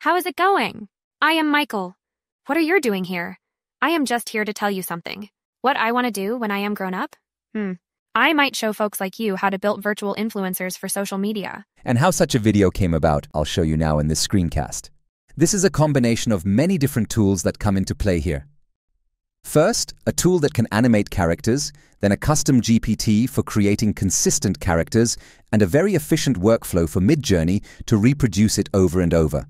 How is it going? I am Michael. What are you doing here? I am just here to tell you something. What I want to do when I am grown up? Hmm. I might show folks like you how to build virtual influencers for social media. And how such a video came about, I'll show you now in this screencast. This is a combination of many different tools that come into play here. First, a tool that can animate characters, then a custom GPT for creating consistent characters, and a very efficient workflow for Midjourney to reproduce it over and over.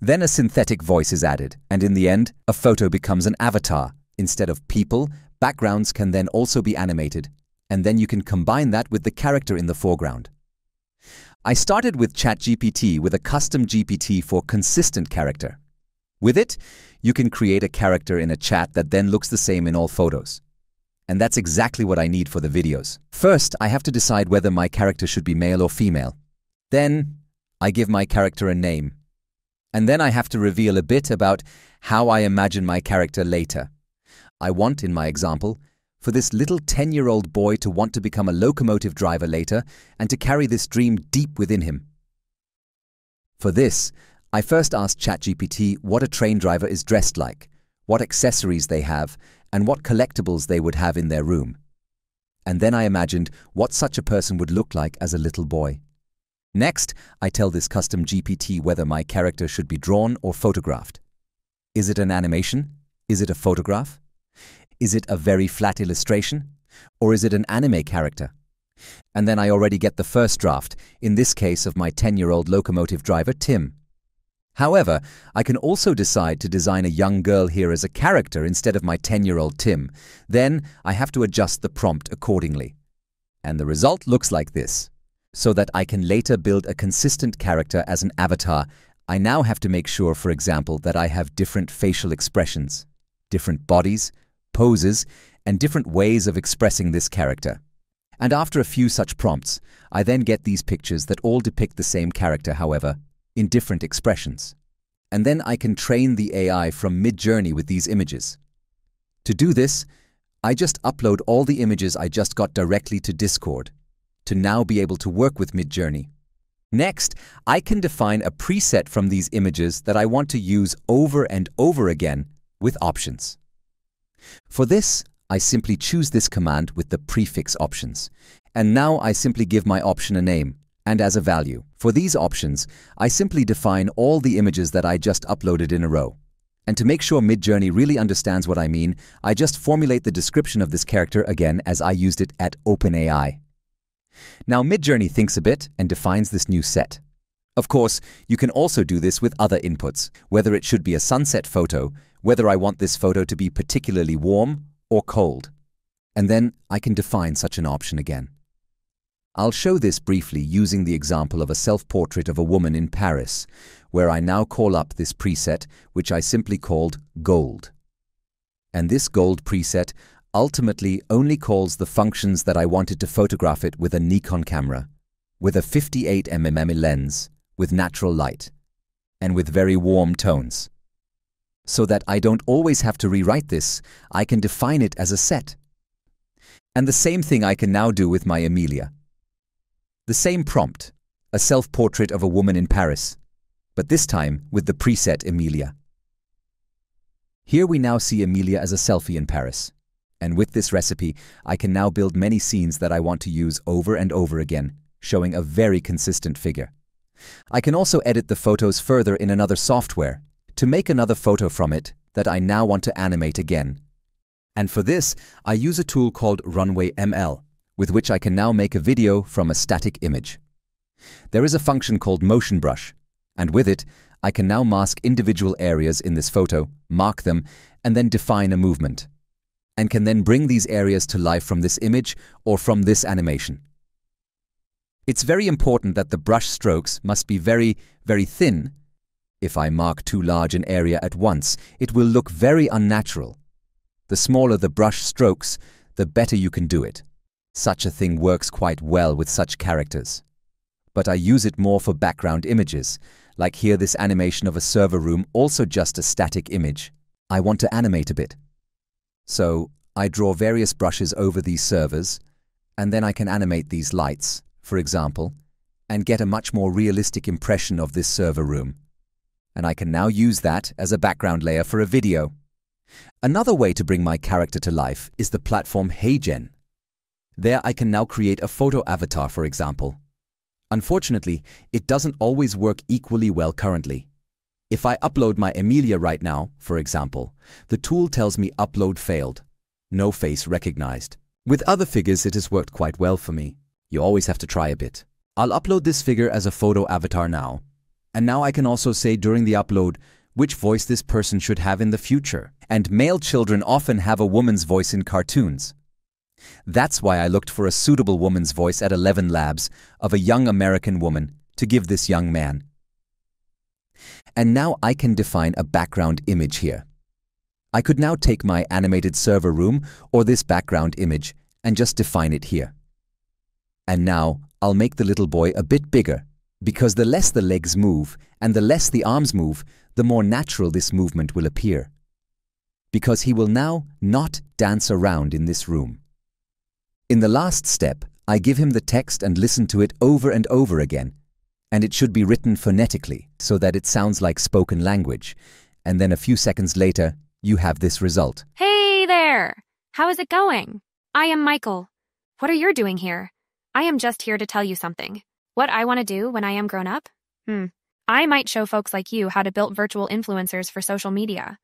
Then a synthetic voice is added, and in the end, a photo becomes an avatar. Instead of people, backgrounds can then also be animated, and then you can combine that with the character in the foreground. I started with ChatGPT with a custom GPT for consistent character. With it, you can create a character in a chat that then looks the same in all photos. And that's exactly what I need for the videos. First, I have to decide whether my character should be male or female. Then, I give my character a name. And then I have to reveal a bit about how I imagine my character later. I want, in my example, for this little 10-year-old boy to want to become a locomotive driver later and to carry this dream deep within him. For this, I first asked ChatGPT what a train driver is dressed like, what accessories they have, and what collectibles they would have in their room. And then I imagined what such a person would look like as a little boy. Next, I tell this custom GPT whether my character should be drawn or photographed. Is it an animation? Is it a photograph? Is it a very flat illustration? Or is it an anime character? And then I already get the first draft, in this case of my 10-year-old locomotive driver, Tim. However, I can also decide to design a young girl here as a character instead of my 10-year-old Tim. Then I have to adjust the prompt accordingly. And the result looks like this. So that I can later build a consistent character as an avatar, I now have to make sure, for example, that I have different facial expressions, different bodies, poses, and different ways of expressing this character. And after a few such prompts, I then get these pictures that all depict the same character, however, in different expressions. And then I can train the AI from Midjourney with these images. To do this, I just upload all the images I just got directly to Discord, to now be able to work with Midjourney. Next, I can define a preset from these images that I want to use over and over again with options. For this, I simply choose this command with the prefix options, and now I simply give my option a name, and as a value. For these options, I simply define all the images that I just uploaded in a row. And to make sure Midjourney really understands what I mean, I just formulate the description of this character again as I used it at OpenAI. Now Midjourney thinks a bit and defines this new set. Of course, you can also do this with other inputs, whether it should be a sunset photo, whether I want this photo to be particularly warm or cold. And then I can define such an option again. I'll show this briefly using the example of a self-portrait of a woman in Paris, where I now call up this preset, which I simply called Gold. And this Gold preset ultimately only calls the functions that I wanted to photograph it with a Nikon camera, with a 58mm lens, with natural light, and with very warm tones. So that I don't always have to rewrite this, I can define it as a set. And the same thing I can now do with my Emilia. The same prompt, a self-portrait of a woman in Paris, but this time with the preset Emilia. Here we now see Emilia as a selfie in Paris. And with this recipe, I can now build many scenes that I want to use over and over again, showing a very consistent figure. I can also edit the photos further in another software to make another photo from it that I now want to animate again. And for this, I use a tool called Runway ML with which I can now make a video from a static image. There is a function called Motion Brush, and with it, I can now mask individual areas in this photo, mark them, and then define a movement, and can then bring these areas to life from this image or from this animation. It's very important that the brush strokes must be very, very thin. If I mark too large an area at once, it will look very unnatural. The smaller the brush strokes, the better you can do it. Such a thing works quite well with such characters. But I use it more for background images, like here this animation of a server room, also just a static image. I want to animate a bit. So I draw various brushes over these servers, and then I can animate these lights, for example, and get a much more realistic impression of this server room. and I can now use that as a background layer for a video. Another way to bring my character to life is the platform HeyGen. There I can now create a photo avatar, for example. Unfortunately, it doesn't always work equally well currently. If I upload my Emilia right now, for example, the tool tells me upload failed. No face recognized. With other figures it has worked quite well for me. You always have to try a bit. I'll upload this figure as a photo avatar now. And now I can also say during the upload which voice this person should have in the future. And male children often have a woman's voice in cartoons. That's why I looked for a suitable woman's voice at Eleven Labs of a young American woman to give this young man. And now I can define a background image here. I could now take my animated server room or this background image and just define it here. And now I'll make the little boy a bit bigger because the less the legs move and the less the arms move, the more natural this movement will appear. Because he will now not dance around in this room. In the last step, I give him the text and listen to it over and over again, and it should be written phonetically so that it sounds like spoken language, and then a few seconds later, you have this result. Hey there! How is it going? I am Michael. What are you doing here? I am just here to tell you something. What I want to do when I am grown up? Hmm. I might show folks like you how to build virtual influencers for social media.